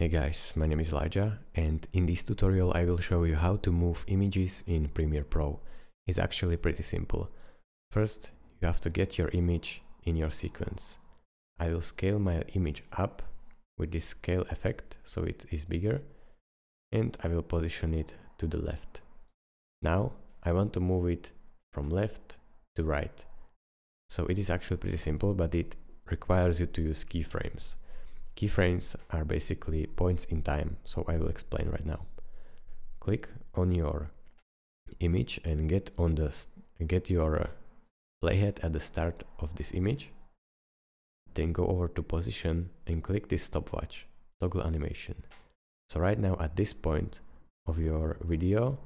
Hey guys, my name is Elijah and in this tutorial I will show you how to move images in Premiere Pro. It's actually pretty simple. First, you have to get your image in your sequence. I will scale my image up with this scale effect so it is bigger and I will position it to the left. Now I want to move it from left to right. So it is actually pretty simple but it requires you to use keyframes. Keyframes are basically points in time, so I will explain right now. Click on your image and get on the get your uh, playhead at the start of this image. Then go over to position and click this stopwatch, toggle animation. So right now at this point of your video,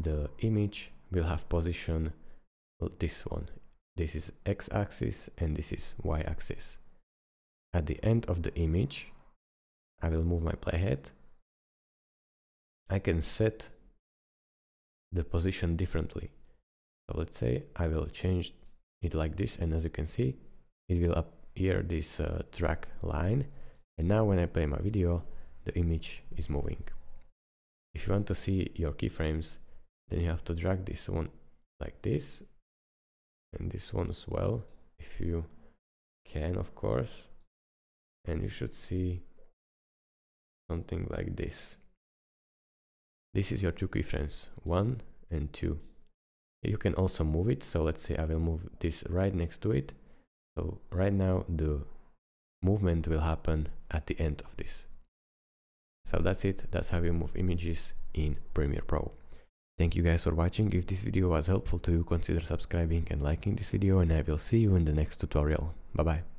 the image will have position this one. This is x-axis and this is y-axis. At the end of the image, I will move my playhead. I can set the position differently. So let's say I will change it like this and as you can see, it will appear this uh, track line. And now when I play my video, the image is moving. If you want to see your keyframes, then you have to drag this one like this and this one as well, if you can, of course and you should see something like this. This is your two keyframes, one and two. You can also move it, so let's say I will move this right next to it. So right now the movement will happen at the end of this. So that's it, that's how you move images in Premiere Pro. Thank you guys for watching, if this video was helpful to you consider subscribing and liking this video and I will see you in the next tutorial. Bye bye.